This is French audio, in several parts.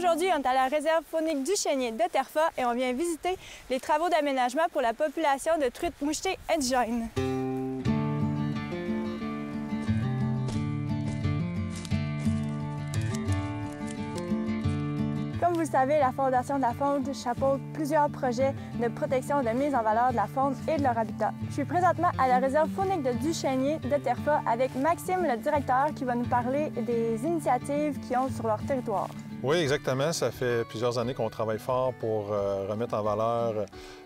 Aujourd'hui, on est à la réserve faunique du Chénier de Terfa et on vient visiter les travaux d'aménagement pour la population de truites mouchetées indigènes. Comme vous le savez, la Fondation de la Faune chapeaute plusieurs projets de protection et de mise en valeur de la faune et de leur habitat. Je suis présentement à la réserve faunique de Duchesnier de Terfa avec Maxime, le directeur, qui va nous parler des initiatives qu'ils ont sur leur territoire. Oui, exactement. Ça fait plusieurs années qu'on travaille fort pour euh, remettre en valeur euh,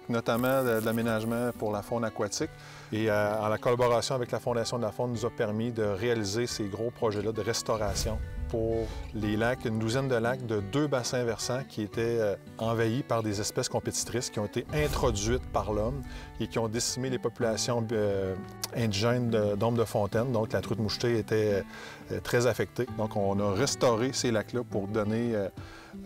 notamment de, l'aménagement pour la faune aquatique. Et euh, en la collaboration avec la Fondation de la faune nous a permis de réaliser ces gros projets-là de restauration pour les lacs, une douzaine de lacs de deux bassins versants qui étaient euh, envahis par des espèces compétitrices qui ont été introduites par l'homme et qui ont décimé les populations euh, indigènes d'ombre de fontaine. Donc la truite mouchetée était euh, très affectée. Donc on a restauré ces lacs-là pour donner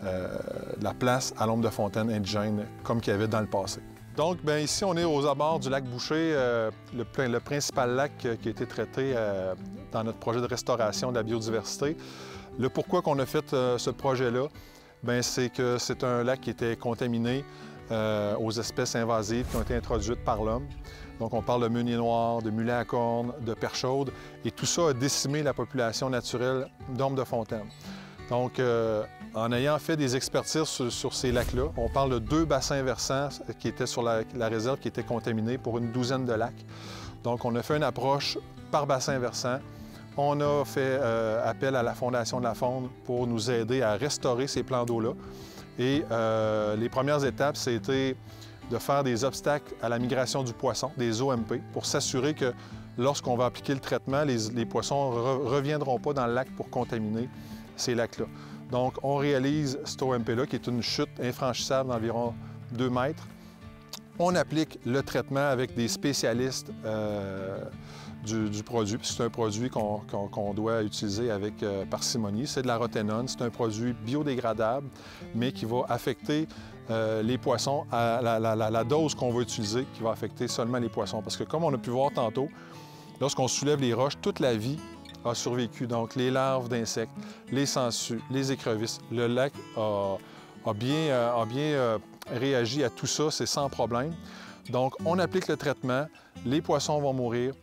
la place à l'ombre de fontaine indigène comme qu'il y avait dans le passé. Donc, bien, ici, on est aux abords du lac Boucher, le, le, principal lac qui a été traité dans notre projet de restauration de la biodiversité. Le pourquoi qu'on a fait euh, ce projet-là, ben, c'est que c'est un lac qui était contaminé euh, aux espèces invasives qui ont été introduites par l'homme. Donc, on parle de meunier noir, de mulet à cornes, de perche chaude, et tout ça a décimé la population naturelle d'ormes de fontaine. Donc, euh, en ayant fait des expertises sur, ces lacs-là, on parle de deux bassins versants qui étaient sur la, la, réserve qui étaient contaminés pour une douzaine de lacs. Donc, on a fait une approche par bassin versant on a fait euh, appel à la Fondation de la Faune pour nous aider à restaurer ces plans d'eau-là. Et euh, les premières étapes, c'était de faire des obstacles à la migration du poisson, des OMP, pour s'assurer que lorsqu'on va appliquer le traitement, les, poissons ne reviendront pas dans le lac pour contaminer ces lacs-là. Donc, on réalise cet OMP-là, qui est une chute infranchissable d'environ 2 mètres. On applique le traitement avec des spécialistes euh, du, produit. C'est un produit qu'on doit utiliser avec euh, parcimonie. C'est de la roténone. C'est un produit biodégradable, mais qui va affecter euh, les poissons à la, dose qu'on va utiliser, qui va affecter seulement les poissons. Parce que comme on a pu voir tantôt, lorsqu'on soulève les roches, toute la vie a survécu. Donc les larves d'insectes, les sangsues, les écrevisses. Le lac a, bien, euh, réagi à tout ça, c'est sans problème. Donc, on applique le traitement, les poissons vont mourir.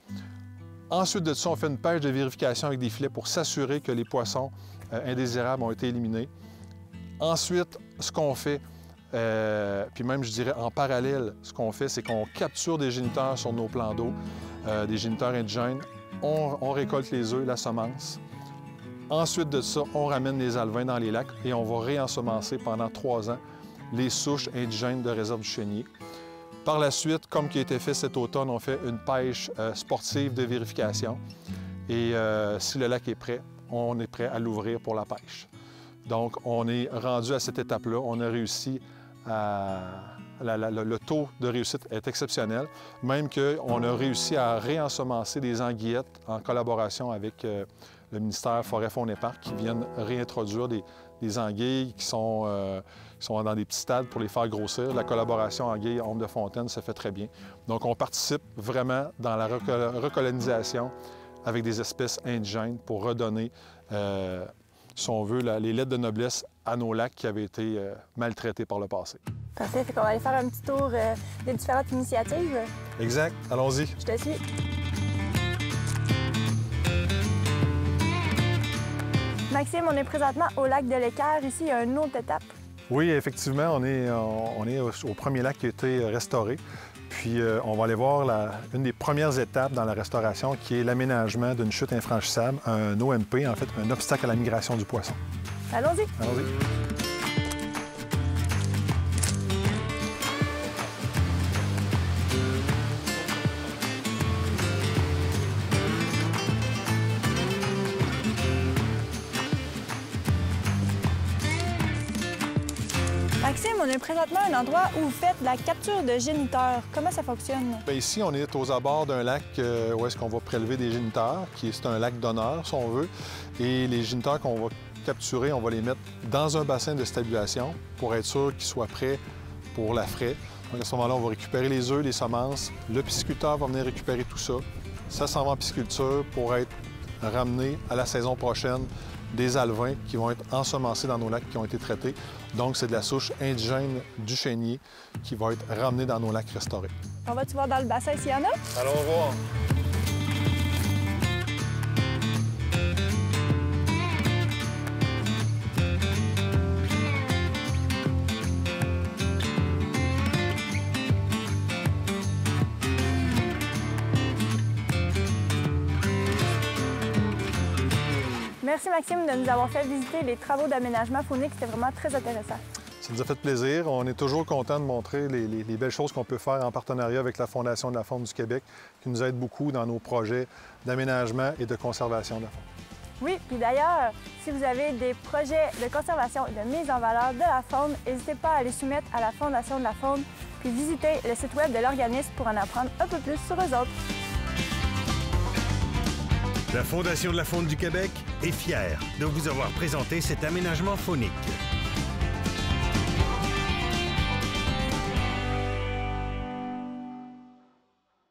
Ensuite de ça, on fait une pêche de vérification avec des filets pour s'assurer que les poissons euh, indésirables ont été éliminés. Ensuite, ce qu'on fait, euh, puis même je dirais en parallèle, ce qu'on fait, c'est qu'on capture des géniteurs sur nos plans d'eau, euh, des géniteurs indigènes. On, récolte les œufs, la semence. Ensuite de ça, on ramène les alevins dans les lacs et on va réensemencer pendant trois ans les souches indigènes de réserve du chénier. Par la suite, comme qui a été fait cet automne, on fait une pêche euh, sportive de vérification. Et euh, si le lac est prêt, on est prêt à l'ouvrir pour la pêche. Donc, on est rendu à cette étape-là. On a réussi à... le taux de réussite est exceptionnel, même qu'on a réussi à réensemencer des anguillettes en collaboration avec euh, le ministère Forêt, Faune et Parcs qui viennent réintroduire des, anguilles qui sont, euh, sont, dans des petits stades pour les faire grossir. La collaboration anguille-ombre de fontaine se fait très bien. Donc, on participe vraiment dans la recolonisation avec des espèces indigènes pour redonner, euh, si on veut, les lettres de noblesse à nos lacs qui avaient été euh, maltraités par le passé. Parfait. Fait qu'on va aller faire un petit tour des différentes initiatives. Exact. Allons-y. Je te suis. Maxime, on est présentement au lac de l'Équerre. Ici, il y a une autre étape. Oui, effectivement, on est, on est au premier lac qui a été restauré. Puis euh, on va aller voir une des premières étapes dans la restauration qui est l'aménagement d'une chute infranchissable, un OMP, en fait, un obstacle à la migration du poisson. Allons-y. Allons-y. Maxime, on est présentement à un endroit où vous faites la capture de géniteurs. Comment ça fonctionne? Bien, ici, on est aux abords d'un lac euh, où est-ce qu'on va prélever des géniteurs, qui est un lac d'honneur, si on veut. Et les géniteurs qu'on va capturer, on va les mettre dans un bassin de stabilisation pour être sûr qu'ils soient prêts pour la fraie. Donc, à ce moment-là, on va récupérer les œufs, les semences. Le pisciculteur va venir récupérer tout ça. Ça s'en va en pisciculture pour être ramené à la saison prochaine des alevins qui vont être ensemencés dans nos lacs qui ont été traités. Donc, c'est de la souche indigène du chénier qui va être ramenée dans nos lacs restaurés. On va-tu voir dans le bassin s'il y en a? Allons voir. Merci Maxime de nous avoir fait visiter les travaux d'aménagement faunique. C'était vraiment très intéressant. Ça nous a fait plaisir. On est toujours content de montrer les, les belles choses qu'on peut faire en partenariat avec la Fondation de la faune du Québec, qui nous aide beaucoup dans nos projets d'aménagement et de conservation de la faune. Oui, puis d'ailleurs, si vous avez des projets de conservation et de mise en valeur de la faune, n'hésitez pas à les soumettre à la Fondation de la faune, puis visitez le site web de l'organisme pour en apprendre un peu plus sur eux autres. La Fondation de la faune du Québec est fière de vous avoir présenté cet aménagement faunique.